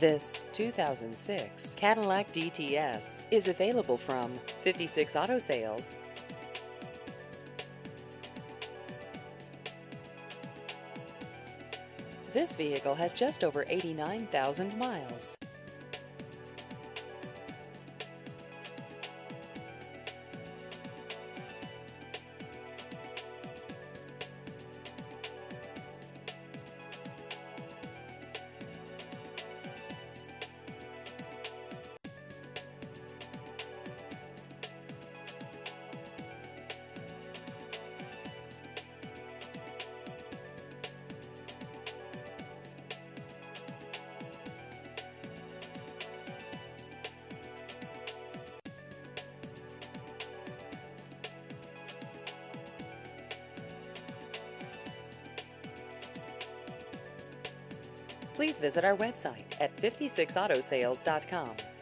This 2006 Cadillac DTS is available from 56 Auto Sales. This vehicle has just over 89,000 miles. Please visit our website at 56autosales.com.